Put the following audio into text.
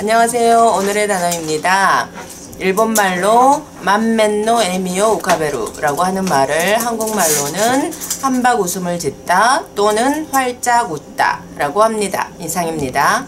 안녕하세요. 오늘의 단어입니다. 일본말로 만멘노 에미오 우카베루라고 하는 말을 한국말로는 한박 웃음을 짓다 또는 활짝 웃다 라고 합니다. 이상입니다.